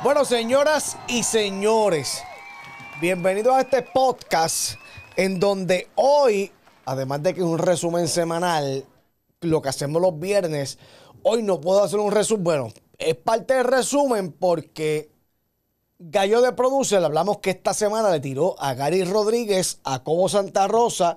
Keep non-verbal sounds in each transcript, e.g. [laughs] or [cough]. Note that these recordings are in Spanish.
Bueno, señoras y señores, bienvenidos a este podcast en donde hoy, además de que es un resumen semanal, lo que hacemos los viernes, hoy no puedo hacer un resumen. Bueno, es parte del resumen porque Gallo de Producer, hablamos que esta semana le tiró a Gary Rodríguez, a Cobo Santa Rosa,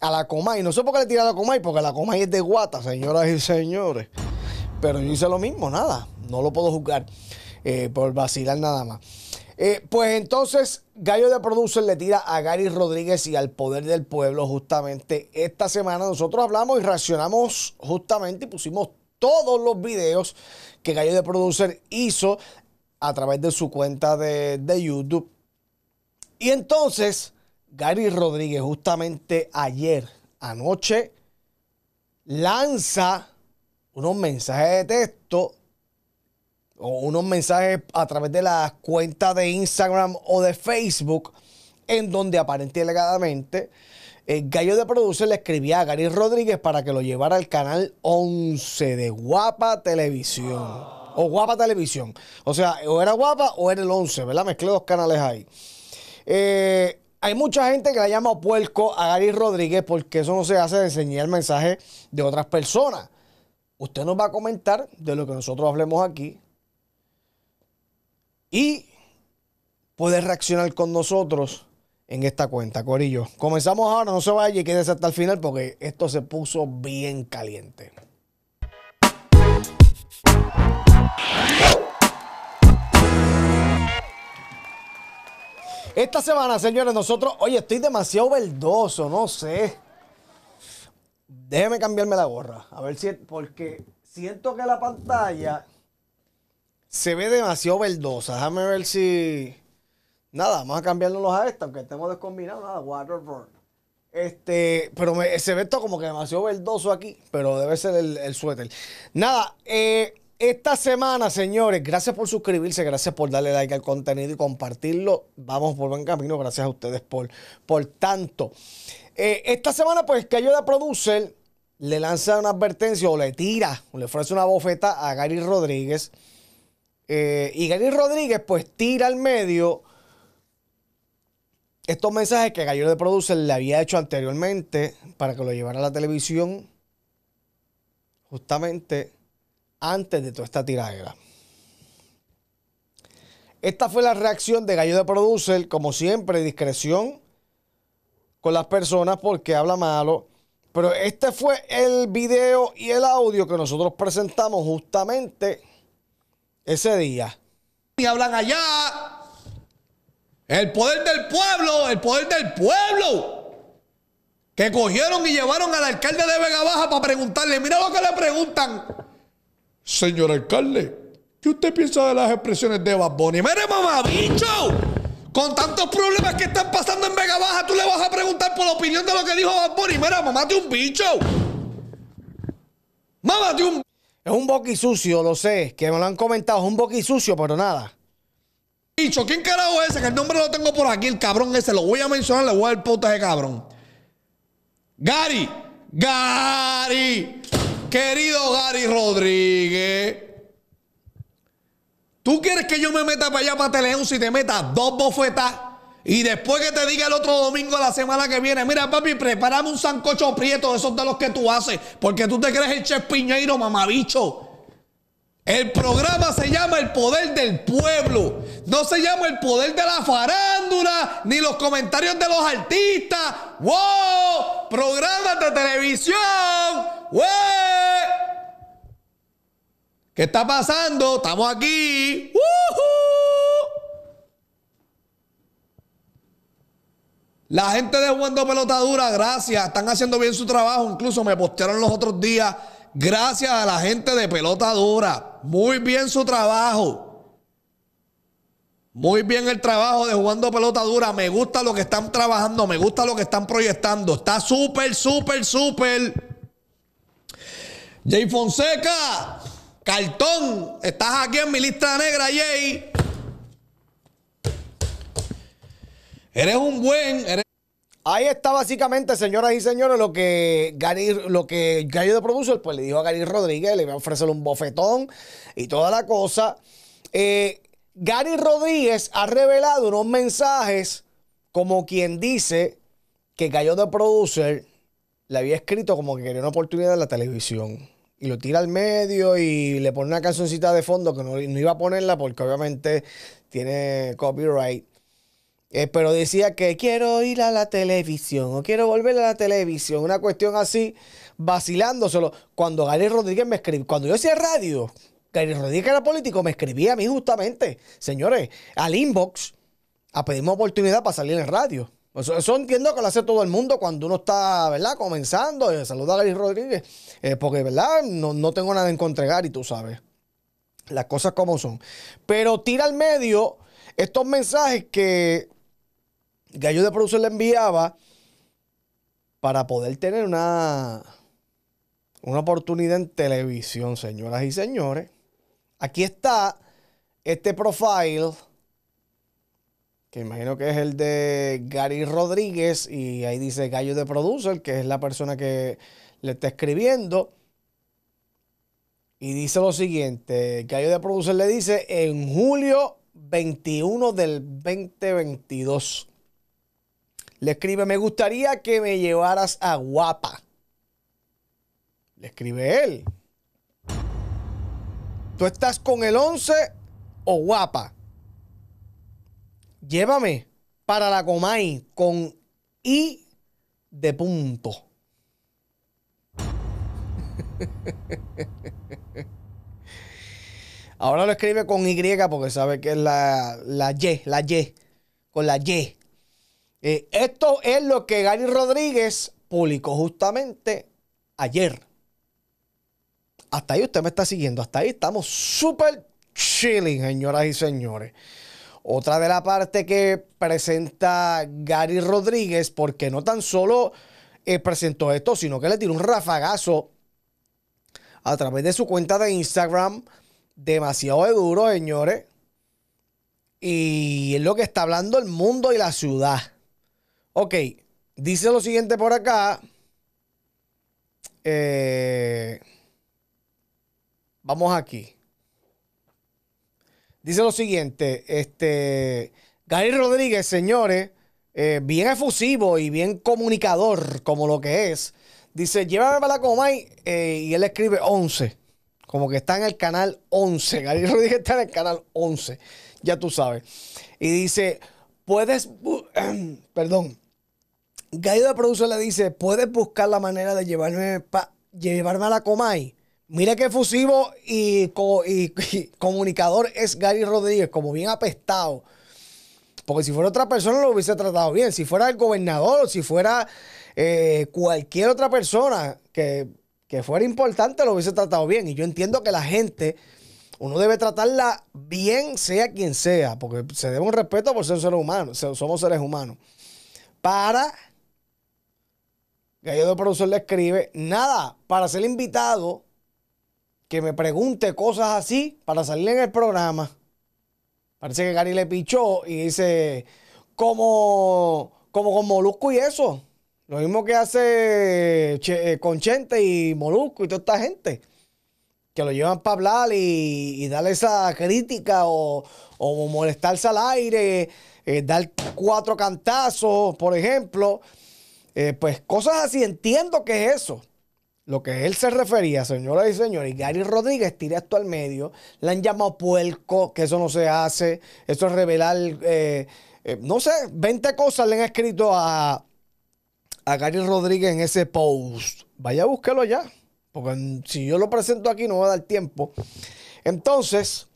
a la Comay. No sé por qué le tiró a la Comay, porque la Comay es de guata, señoras y señores. Pero yo hice lo mismo, nada, no lo puedo juzgar. Eh, por vacilar nada más. Eh, pues entonces, Gallo de Producer le tira a Gary Rodríguez y al Poder del Pueblo justamente esta semana. Nosotros hablamos y reaccionamos justamente y pusimos todos los videos que Gallo de Producer hizo a través de su cuenta de, de YouTube. Y entonces, Gary Rodríguez justamente ayer, anoche, lanza unos mensajes de texto o unos mensajes a través de las cuentas de Instagram o de Facebook, en donde aparentemente el gallo de producer le escribía a Gary Rodríguez para que lo llevara al canal 11 de Guapa Televisión. O Guapa Televisión. O sea, o era Guapa o era el 11, ¿verdad? Mezclé dos canales ahí. Eh, hay mucha gente que le llama puerco a Gary Rodríguez porque eso no se hace de enseñar mensajes de otras personas. Usted nos va a comentar de lo que nosotros hablemos aquí, y puedes reaccionar con nosotros en esta cuenta, Corillo. Comenzamos ahora, no se vaya y quédese hasta el final porque esto se puso bien caliente. Esta semana, señores, nosotros, oye, estoy demasiado verdoso, no sé. Déjeme cambiarme la gorra, a ver si, porque siento que la pantalla se ve demasiado verdosa. Déjame ver si. Nada, vamos a cambiarnos a esta, aunque estemos descombinados. Nada, Waterburn. Este, pero se ve esto como que demasiado verdoso aquí, pero debe ser el, suéter. Nada, eh, esta semana, señores, gracias por suscribirse, gracias por darle like al contenido y compartirlo. Vamos por buen camino, gracias a ustedes por, por tanto. Eh, esta semana, pues, que ayuda a Producer le lanza una advertencia o le tira, o le ofrece una bofeta a Gary Rodríguez eh, y Gary Rodríguez, pues tira al medio estos mensajes que Gallo de Producer le había hecho anteriormente para que lo llevara a la televisión, justamente antes de toda esta tiradera. Esta fue la reacción de Gallo de Producer, como siempre, discreción con las personas porque habla malo. Pero este fue el video y el audio que nosotros presentamos justamente ese día. Y hablan allá. El poder del pueblo, el poder del pueblo. Que cogieron y llevaron al alcalde de Vega Baja para preguntarle, mira lo que le preguntan. Señor alcalde, ¿qué usted piensa de las expresiones de Bad Bunny? Mire, mamabicho. Con tantos problemas que están pasando en Vega Baja, tú le vas a preguntar por la opinión de lo que dijo Bad Bunny. Mira, mamate un bicho. Mámate un es un boqui sucio, lo sé, que me lo han comentado, es un boqui sucio, pero nada. Dicho, ¿quién carajo es ese? Que el nombre lo tengo por aquí, el cabrón ese, lo voy a mencionar, le voy a dar puta de cabrón. Gary, Gary, querido Gary Rodríguez. ¿Tú quieres que yo me meta para allá para Teleón si te metas dos bofetas? Y después que te diga el otro domingo de la semana que viene, mira papi, prepárame un sancocho prieto de esos de los que tú haces, porque tú te crees el chef Piñeiro, mamabicho. El programa se llama El Poder del Pueblo. No se llama El Poder de la Farándula, ni los comentarios de los artistas. ¡Wow! Programas de televisión. ¡Wow! ¿Qué está pasando? Estamos aquí. La gente de Jugando Pelota Dura, gracias. Están haciendo bien su trabajo. Incluso me postearon los otros días. Gracias a la gente de Pelota Dura. Muy bien su trabajo. Muy bien el trabajo de Jugando Pelota Dura. Me gusta lo que están trabajando. Me gusta lo que están proyectando. Está súper, súper, súper. Jay Fonseca. Cartón. Estás aquí en mi lista negra, Jay. Eres un buen. Ahí está básicamente, señoras y señores, lo que Gary, lo que Gary de Producer, pues le dijo a Gary Rodríguez, le iba a ofrecer un bofetón y toda la cosa. Eh, Gary Rodríguez ha revelado unos mensajes como quien dice que Gallo de Producer le había escrito como que quería una oportunidad en la televisión. Y lo tira al medio y le pone una cancioncita de fondo que no, iba a ponerla porque obviamente tiene copyright. Eh, pero decía que quiero ir a la televisión o quiero volver a la televisión. Una cuestión así, vacilándoselo. Cuando Gary Rodríguez me escribió, cuando yo hacía radio, Gary Rodríguez era político, me escribía a mí justamente, señores, al inbox a pedirme oportunidad para salir en radio. Eso, entiendo que lo hace todo el mundo cuando uno está, ¿verdad? Comenzando. Eh, saluda a Gary Rodríguez. Eh, porque, ¿verdad? No, tengo nada en contra y tú sabes. Las cosas como son. Pero tira al medio estos mensajes que Gallo de Producer le enviaba para poder tener una, una oportunidad en televisión, señoras y señores. Aquí está este profile que imagino que es el de Gary Rodríguez, y ahí dice Gallo de Producer, que es la persona que le está escribiendo. Y dice lo siguiente, Gallo de Producer le dice, en julio 21 del 2022. Le escribe, me gustaría que me llevaras a Guapa. Le escribe él. ¿Tú estás con el 11 o Guapa? Llévame para la Comay con I de punto. [laughs] Ahora lo escribe con Y porque sabe que es la, la Y, la Y, con la Y. Eh, esto es lo que Gary Rodríguez publicó justamente ayer. Hasta ahí usted me está siguiendo. Hasta ahí estamos súper chilling, señoras y señores. Otra de la parte que presenta Gary Rodríguez, porque no tan solo eh, presentó esto, sino que le tiró un rafagazo a través de su cuenta de Instagram. Demasiado de duro, señores. Y es lo que está hablando el mundo y la ciudad. Ok, dice lo siguiente por acá. Eh, vamos aquí. Dice lo siguiente, este, Gary Rodríguez, señores, eh, bien efusivo y bien comunicador como lo que es, dice, llévame para la Comay eh, y él escribe 11, como que está en el canal 11, Gary [laughs] Rodríguez está en el canal 11, ya tú sabes. Y dice, puedes, [clears throat] perdón, Gary de Producer le dice, puedes buscar la manera de llevarme, llevarme a la Comay Mira qué efusivo y, comunicador es Gary Rodríguez, como bien apestado. Porque si fuera otra persona lo hubiese tratado bien. Si fuera el gobernador, si fuera eh, cualquier otra persona que, fuera importante, lo hubiese tratado bien. Y yo entiendo que la gente, uno debe tratarla bien, sea quien sea, porque se debe un respeto por ser seres humanos. Somos seres humanos. Para. Gallo de Productor le escribe, nada, para ser invitado que me pregunte cosas así para salir en el programa. Parece que Gary le pichó y dice, como, como con Molusco y eso. Lo mismo que hace eh, con Chente y Molusco y toda esta gente. Que lo llevan para hablar y, darle esa crítica o, molestarse al aire, eh, dar cuatro cantazos, por ejemplo. Eh, pues cosas así, entiendo que es eso lo que él se refería, señoras y señores, Gary Rodríguez tira esto al medio, le han llamado puerco, que eso no se hace, eso es revelar, eh, eh, no sé, 20 cosas le han escrito a, a Gary Rodríguez en ese post. Vaya a búsquelo ya, porque si yo lo presento aquí no va a dar tiempo. Entonces,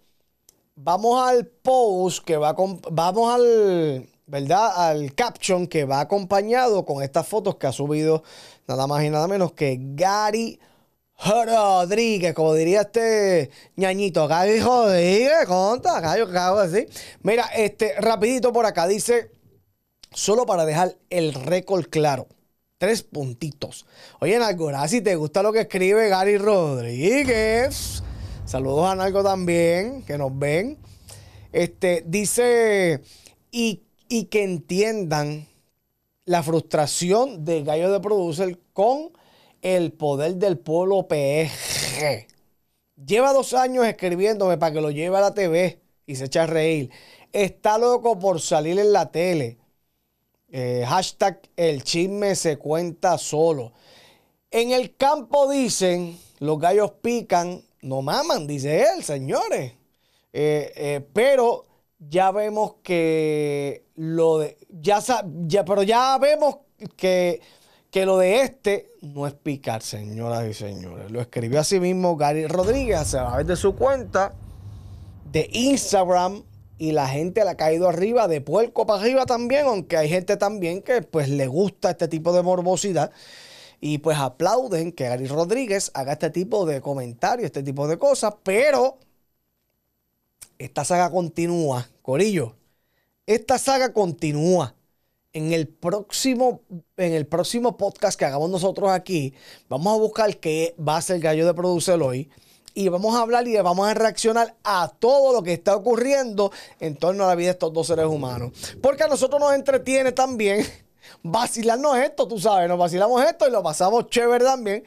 vamos al post que va con, vamos al, ¿verdad? Al caption que va acompañado con estas fotos que ha subido nada más y nada menos que Gary Rodríguez, como diría este ñañito, Gary Rodríguez, conta, gallo, cago así. Mira, este, rapidito por acá, dice, solo para dejar el récord claro. Tres puntitos. Oye, Nalgora, si te gusta lo que escribe Gary Rodríguez, saludos a Nalgo también, que nos ven. Este, dice, y, y que entiendan la frustración de Gallo de Producer con el poder del pueblo PG. Lleva dos años escribiéndome para que lo lleve a la TV y se echa a reír. Está loco por salir en la tele. Eh, hashtag el chisme se cuenta solo. En el campo dicen, los gallos pican, no maman, dice él, señores. Eh, eh, pero ya vemos que lo de. Ya, ya, pero ya vemos que, que lo de este no es picar, señoras y señores. Lo escribió así mismo Gary Rodríguez a través de su cuenta de Instagram y la gente le ha caído arriba, de puerco para arriba también, aunque hay gente también que pues le gusta este tipo de morbosidad y pues aplauden que Gary Rodríguez haga este tipo de comentarios, este tipo de cosas, pero esta saga continúa, Corillo. Esta saga continúa. En el próximo, en el próximo podcast que hagamos nosotros aquí, vamos a buscar qué va a ser Gallo de Producer hoy. Y vamos a hablar y vamos a reaccionar a todo lo que está ocurriendo en torno a la vida de estos dos seres humanos. Porque a nosotros nos entretiene también [laughs] vacilarnos esto, tú sabes, nos vacilamos esto y lo pasamos chévere también,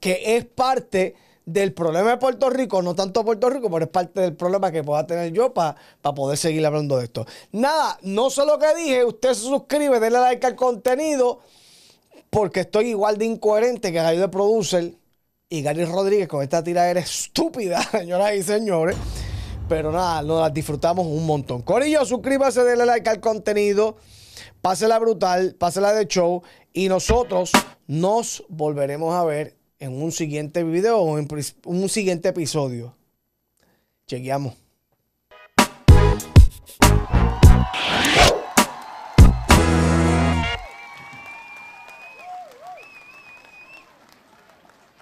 que es parte del problema de Puerto Rico, no tanto Puerto Rico, pero es parte del problema que pueda tener yo para poder seguir hablando de esto. Nada, no sé lo que dije, usted se suscribe, denle like al contenido, porque estoy igual de incoherente que Gallo de Producer y Gary Rodríguez con esta tiradera estúpida, [laughs] señoras y señores. Pero nada, nos las disfrutamos un montón. Corillo, suscríbase, denle like al contenido. Pásela brutal, pásela de show. Y nosotros nos volveremos a ver en un siguiente video o en un siguiente episodio. Chequeamos.